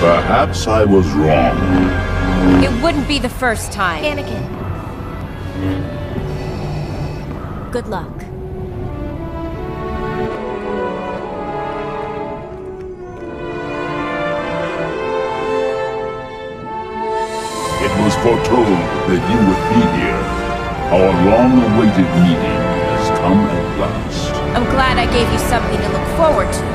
Perhaps I was wrong. It wouldn't be the first time. Anakin. Good luck. It was foretold that you would be here. Our long-awaited meeting has come at last. I'm glad I gave you something to look forward to.